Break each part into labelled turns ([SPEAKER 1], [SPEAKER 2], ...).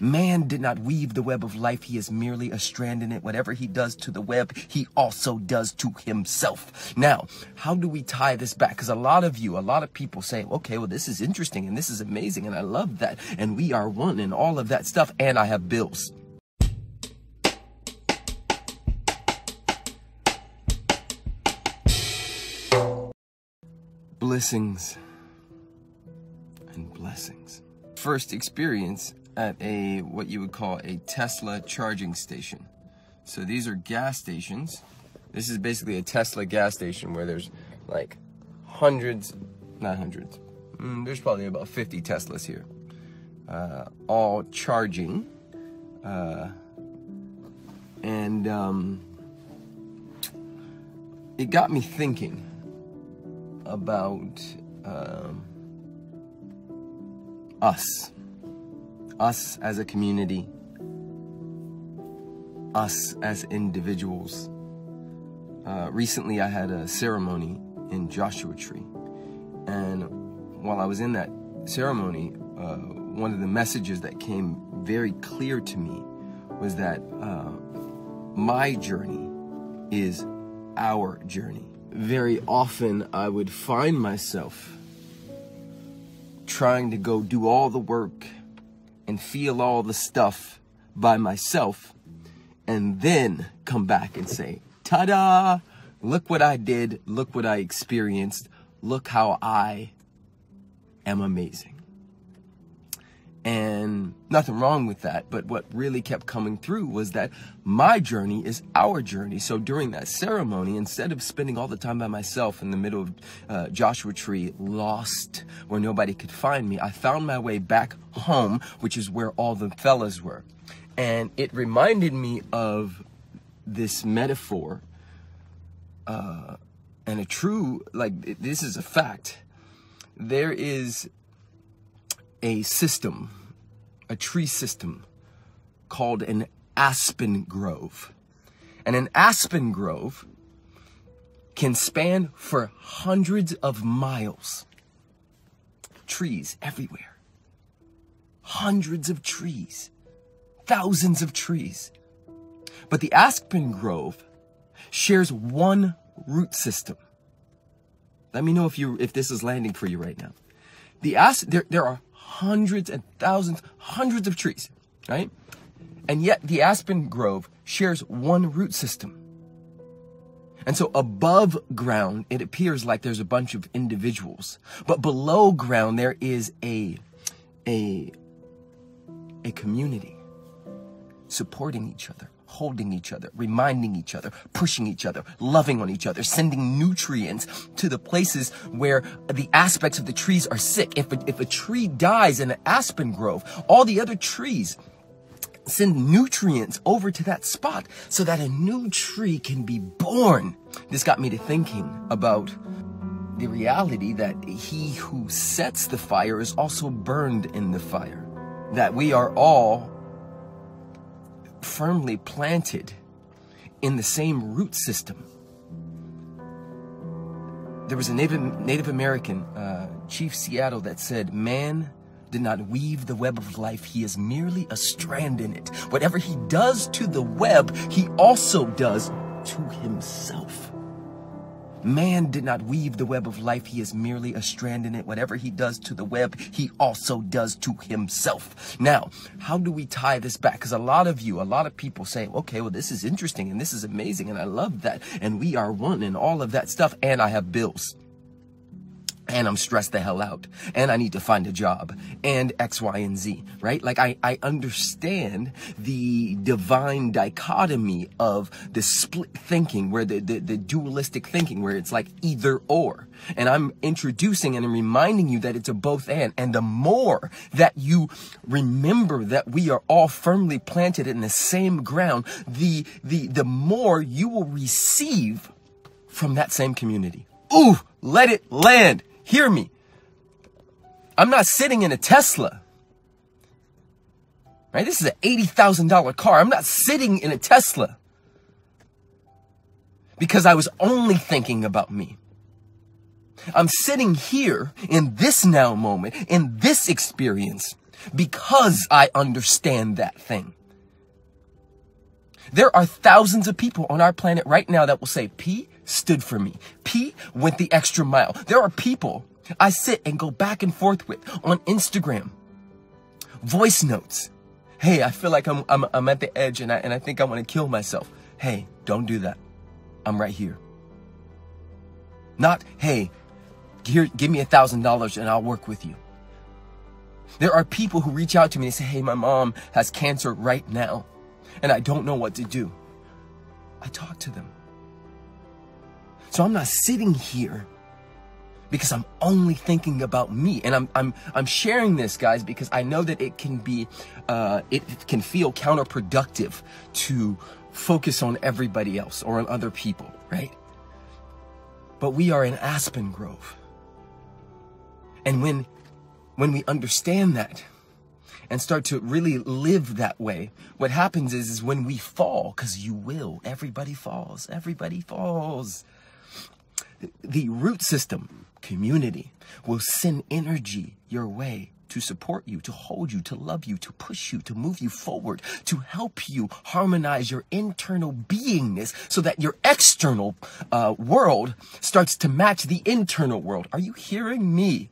[SPEAKER 1] Man did not weave the web of life. He is merely a strand in it. Whatever he does to the web, he also does to himself. Now, how do we tie this back? Because a lot of you, a lot of people say, okay, well, this is interesting and this is amazing and I love that. And we are one and all of that stuff. And I have bills. Blessings and blessings. First experience at a what you would call a Tesla charging station. So these are gas stations. This is basically a Tesla gas station where there's like hundreds, not hundreds. Mm, there's probably about 50 Teslas here, uh, all charging. Uh, and um, it got me thinking about um, us us as a community, us as individuals. Uh, recently, I had a ceremony in Joshua Tree, and while I was in that ceremony, uh, one of the messages that came very clear to me was that uh, my journey is our journey. Very often, I would find myself trying to go do all the work and feel all the stuff by myself and then come back and say, ta da! Look what I did. Look what I experienced. Look how I am amazing. And nothing wrong with that. But what really kept coming through was that my journey is our journey. So during that ceremony, instead of spending all the time by myself in the middle of uh, Joshua Tree, lost where nobody could find me, I found my way back home, which is where all the fellas were. And it reminded me of this metaphor uh, and a true, like, this is a fact. There is a system a tree system called an aspen grove. And an aspen grove can span for hundreds of miles. Trees everywhere. Hundreds of trees. Thousands of trees. But the aspen grove shares one root system. Let me know if you if this is landing for you right now. The as there there are hundreds and thousands, hundreds of trees, right? And yet the aspen grove shares one root system. And so above ground, it appears like there's a bunch of individuals. But below ground, there is a, a, a community supporting each other holding each other, reminding each other, pushing each other, loving on each other, sending nutrients to the places where the aspects of the trees are sick. If a, if a tree dies in an aspen grove, all the other trees send nutrients over to that spot so that a new tree can be born. This got me to thinking about the reality that he who sets the fire is also burned in the fire. That we are all firmly planted in the same root system. There was a Native, Native American, uh, Chief Seattle, that said, Man did not weave the web of life. He is merely a strand in it. Whatever he does to the web, he also does to himself. Man did not weave the web of life. He is merely a strand in it. Whatever he does to the web, he also does to himself. Now, how do we tie this back? Because a lot of you, a lot of people say, okay, well, this is interesting and this is amazing and I love that. And we are one and all of that stuff. And I have bills and I'm stressed the hell out and I need to find a job and X, Y, and Z, right? Like I, I understand the divine dichotomy of the split thinking where the, the, the dualistic thinking where it's like either or. And I'm introducing and I'm reminding you that it's a both and. And the more that you remember that we are all firmly planted in the same ground, the, the, the more you will receive from that same community. Ooh, let it land. Hear me. I'm not sitting in a Tesla. Right? This is an $80,000 car. I'm not sitting in a Tesla because I was only thinking about me. I'm sitting here in this now moment, in this experience, because I understand that thing. There are thousands of people on our planet right now that will say, P stood for me. P went the extra mile. There are people I sit and go back and forth with on Instagram, voice notes. Hey, I feel like I'm, I'm, I'm at the edge and I, and I think I want to kill myself. Hey, don't do that. I'm right here. Not, hey, here, give me a thousand dollars and I'll work with you. There are people who reach out to me and say, hey, my mom has cancer right now and I don't know what to do. I talk to them. So I'm not sitting here because I'm only thinking about me. And I'm, I'm, I'm sharing this, guys, because I know that it can be, uh, it can feel counterproductive to focus on everybody else or on other people, right? But we are in Aspen Grove. And when, when we understand that, and start to really live that way, what happens is, is when we fall, because you will, everybody falls, everybody falls. The root system, community, will send energy your way to support you, to hold you, to love you, to push you, to move you forward, to help you harmonize your internal beingness so that your external uh, world starts to match the internal world. Are you hearing me?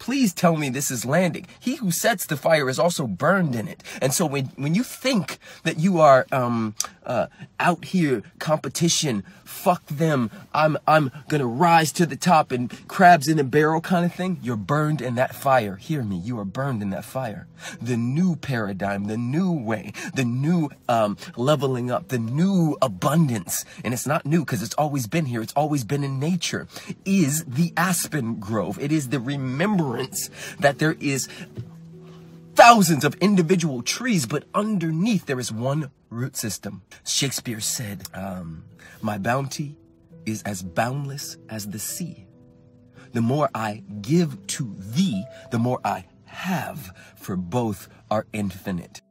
[SPEAKER 1] Please tell me this is landing. He who sets the fire is also burned in it. And so when, when you think that you are um, uh, out here competition, fuck them, I'm, I'm gonna rise to the top and crabs in a barrel kind of thing, you're burned in that fire. Hear me, you are burned in that fire. The new paradigm, the new way, the new um, leveling up, the new abundance, and it's not new because it's always been here, it's always been in nature, is the aspen grove. It is the remembrance that there is thousands of individual trees, but underneath there is one root system. Shakespeare said, um, My bounty is as boundless as the sea. The more I give to thee, the more I have, for both are infinite.